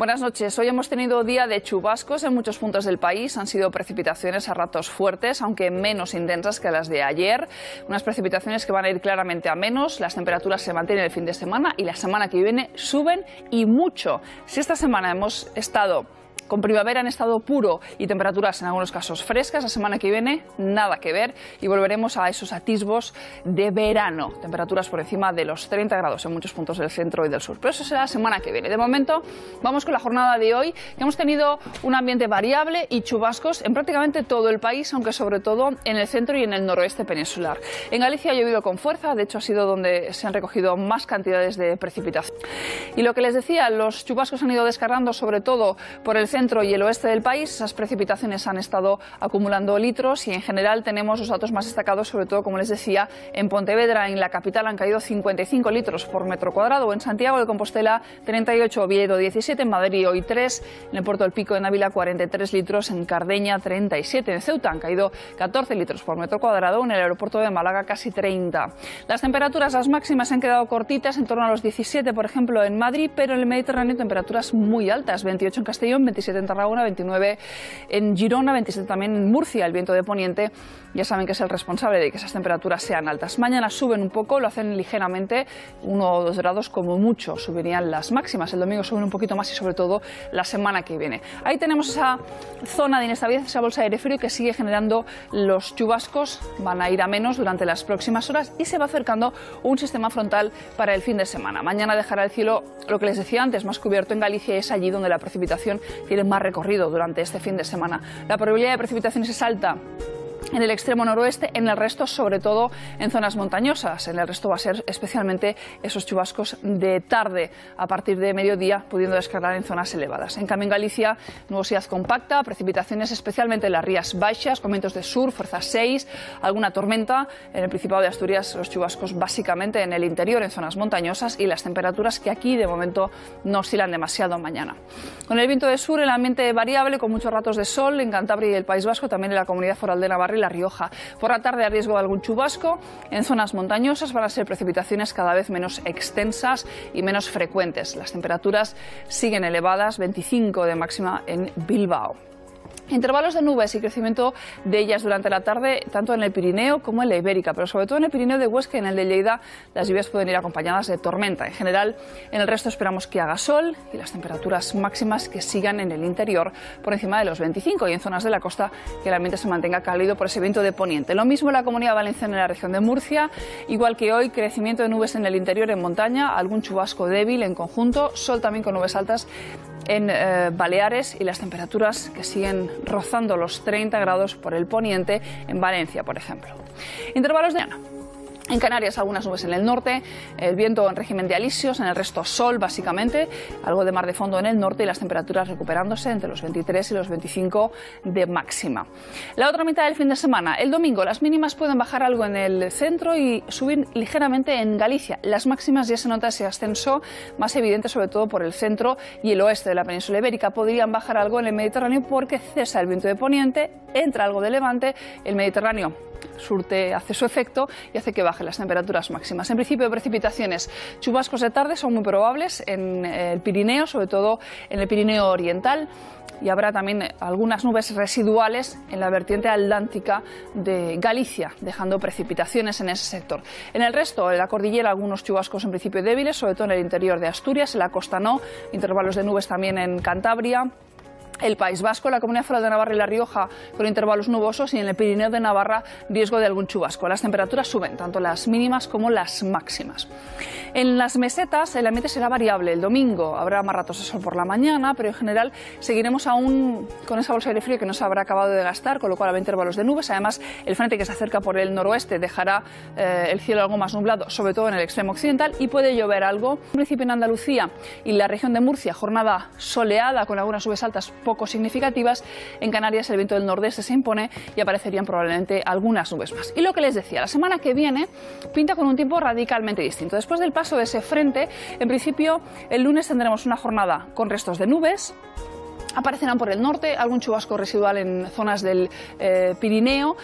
Buenas noches. Hoy hemos tenido día de chubascos en muchos puntos del país. Han sido precipitaciones a ratos fuertes, aunque menos intensas que las de ayer. Unas precipitaciones que van a ir claramente a menos. Las temperaturas se mantienen el fin de semana y la semana que viene suben y mucho. Si esta semana hemos estado con primavera en estado puro y temperaturas en algunos casos frescas. La semana que viene nada que ver y volveremos a esos atisbos de verano. Temperaturas por encima de los 30 grados en muchos puntos del centro y del sur. Pero eso será la semana que viene. De momento vamos con la jornada de hoy. Que hemos tenido un ambiente variable y chubascos en prácticamente todo el país, aunque sobre todo en el centro y en el noroeste peninsular. En Galicia ha llovido con fuerza, de hecho ha sido donde se han recogido más cantidades de precipitación. Y lo que les decía, los chubascos han ido descargando sobre todo por el centro centro y el oeste del país, esas precipitaciones han estado acumulando litros y en general tenemos los datos más destacados, sobre todo, como les decía, en Pontevedra, en la capital, han caído 55 litros por metro cuadrado, en Santiago de Compostela 38, Oviedo 17, en Madrid hoy 3, en el puerto del Pico de Ávila 43 litros, en Cardeña 37, en Ceuta han caído 14 litros por metro cuadrado, en el aeropuerto de Málaga casi 30. Las temperaturas, las máximas, han quedado cortitas, en torno a los 17, por ejemplo, en Madrid, pero en el Mediterráneo temperaturas muy altas, 28 en Castellón, 27 en Tarragona, 29 en Girona, 27 también en Murcia. El viento de poniente ya saben que es el responsable de que esas temperaturas sean altas. Mañana suben un poco, lo hacen ligeramente, uno o dos grados como mucho, subirían las máximas. El domingo suben un poquito más y sobre todo la semana que viene. Ahí tenemos esa zona de inestabilidad, esa bolsa de aire frío que sigue generando los chubascos, van a ir a menos durante las próximas horas y se va acercando un sistema frontal para el fin de semana. Mañana dejará el cielo, lo que les decía antes, más cubierto en Galicia, es allí donde la precipitación tiene más recorrido durante este fin de semana. La probabilidad de precipitaciones es alta en el extremo noroeste, en el resto, sobre todo en zonas montañosas. En el resto va a ser especialmente esos chubascos de tarde, a partir de mediodía, pudiendo descargar en zonas elevadas. En cambio, en Galicia, nubosidad compacta, precipitaciones especialmente en las rías baixas, con vientos de sur, fuerza 6, alguna tormenta. En el Principado de Asturias, los chubascos básicamente en el interior, en zonas montañosas, y las temperaturas que aquí de momento no oscilan demasiado mañana. Con el viento de sur, el ambiente variable, con muchos ratos de sol en Cantabria y el País Vasco, también en la comunidad foral de Navarra La Rioja. Por la tarde, a riesgo de algún chubasco. En zonas montañosas van a ser precipitaciones cada vez menos extensas y menos frecuentes. Las temperaturas siguen elevadas, 25 de máxima en Bilbao. Intervalos de nubes y crecimiento de ellas durante la tarde, tanto en el Pirineo como en la Ibérica, pero sobre todo en el Pirineo de Huesca y en el de Lleida, las lluvias pueden ir acompañadas de tormenta. En general, en el resto esperamos que haga sol y las temperaturas máximas que sigan en el interior por encima de los 25 y en zonas de la costa que el ambiente se mantenga cálido por ese viento de poniente. Lo mismo en la comunidad valenciana en la región de Murcia, igual que hoy, crecimiento de nubes en el interior en montaña, algún chubasco débil en conjunto, sol también con nubes altas en eh, Baleares y las temperaturas que siguen rozando los 30 grados por el poniente en Valencia, por ejemplo. Intervalos de en Canarias algunas nubes en el norte, el viento en régimen de alisios, en el resto sol básicamente, algo de mar de fondo en el norte y las temperaturas recuperándose entre los 23 y los 25 de máxima. La otra mitad del fin de semana, el domingo, las mínimas pueden bajar algo en el centro y subir ligeramente en Galicia. Las máximas ya se nota ese ascenso más evidente sobre todo por el centro y el oeste de la península ibérica. Podrían bajar algo en el Mediterráneo porque cesa el viento de poniente, entra algo de levante, el Mediterráneo surte, hace su efecto y hace que bajen las temperaturas máximas. En principio, precipitaciones, chubascos de tarde son muy probables en el Pirineo, sobre todo en el Pirineo Oriental y habrá también algunas nubes residuales en la vertiente atlántica de Galicia, dejando precipitaciones en ese sector. En el resto, en la cordillera, algunos chubascos en principio débiles, sobre todo en el interior de Asturias, en la costa no, intervalos de nubes también en Cantabria, el País Vasco, la Comunidad Foral de Navarra y La Rioja con intervalos nubosos y en el Pirineo de Navarra riesgo de algún chubasco. Las temperaturas suben, tanto las mínimas como las máximas. En las mesetas el ambiente será variable. El domingo habrá más ratos de sol por la mañana, pero en general seguiremos aún con esa bolsa de frío que no se habrá acabado de gastar, con lo cual habrá intervalos de nubes. Además, el frente que se acerca por el noroeste dejará eh, el cielo algo más nublado, sobre todo en el extremo occidental, y puede llover algo. En principio en Andalucía y la región de Murcia, jornada soleada con algunas nubes altas poco significativas. En Canarias el viento del nordeste se impone y aparecerían probablemente algunas nubes más. Y lo que les decía, la semana que viene pinta con un tiempo radicalmente distinto. Después del paso de ese frente, en principio el lunes tendremos una jornada con restos de nubes, Aparecerán por el norte algún chubasco residual en zonas del eh, Pirineo.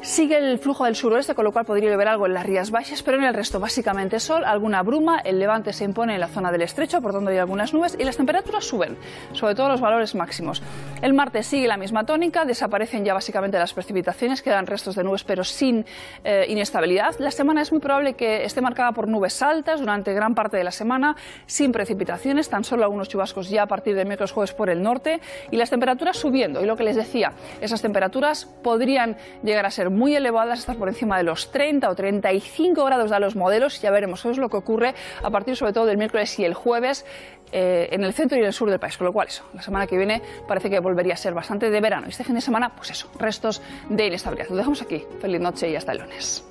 Sigue el flujo del suroeste, con lo cual podría llover algo en las Rías Baixas, pero en el resto básicamente sol, alguna bruma, el levante se impone en la zona del estrecho, por donde hay algunas nubes, y las temperaturas suben, sobre todo los valores máximos. El martes sigue la misma tónica, desaparecen ya básicamente las precipitaciones, quedan restos de nubes, pero sin eh, inestabilidad. La semana es muy probable que esté marcada por nubes altas durante gran parte de la semana, sin precipitaciones, tan solo algunos chubascos ya a partir del miércoles jueves por el norte, y las temperaturas subiendo. Y lo que les decía, esas temperaturas podrían llegar a ser muy elevadas, estar por encima de los 30 o 35 grados de los modelos. Ya veremos qué es lo que ocurre a partir sobre todo del miércoles y el jueves eh, en el centro y en el sur del país. Con lo cual, eso, la semana que viene parece que volvería a ser bastante de verano. Y este fin de semana, pues eso, restos de inestabilidad. Lo dejamos aquí. Feliz noche y hasta el lunes.